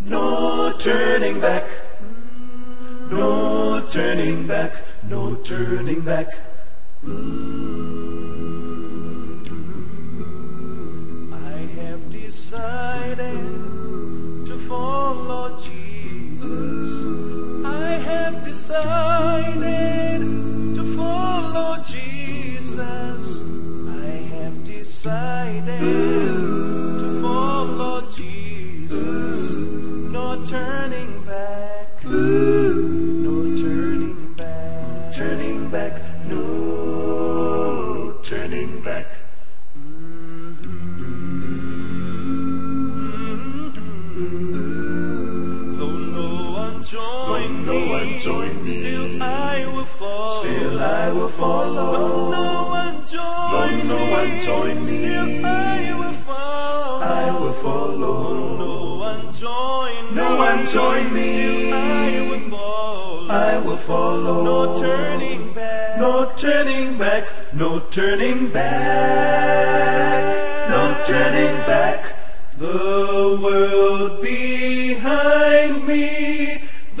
No turning back. No turning back. No turning back. I have decided to follow Jesus. I have decided to follow Jesus. Join Though no me, one join me, still I will follow. Still I will follow. No one join Though no me, one join me, still I will follow. I will follow. No one join me, No one join me, still I will follow. I will follow. No turning back. No turning back. No turning back. No turning back. The world behind me,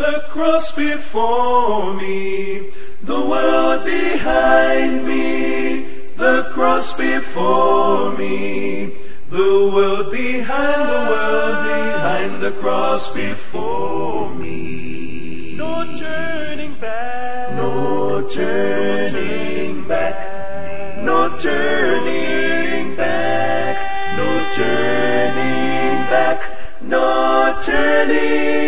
the cross before me. The world behind me, the cross before me. The world behind, the world behind, the cross before me. No turning back. No turning back. No turning back. No turning back. No turning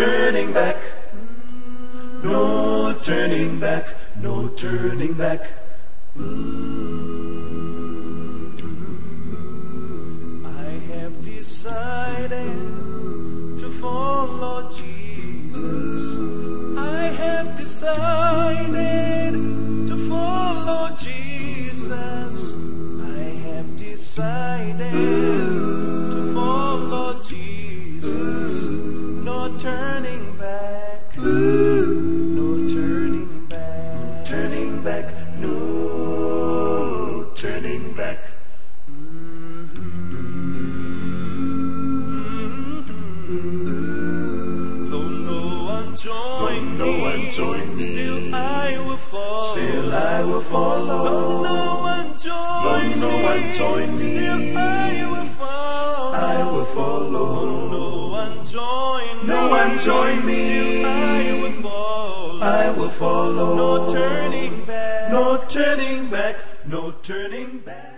turning back. No turning back. No turning back. I have decided to follow Jesus. I have decided to follow Jesus. Turning back. No turning back. Turning back. No turning back. Join no me, one join me, still I will follow. Still I will follow. Though no one join Though no me, one join me, still I will follow. I will follow. No one join No me, one join me, still I will follow. I will follow. No turning back. No turning back. No turning back.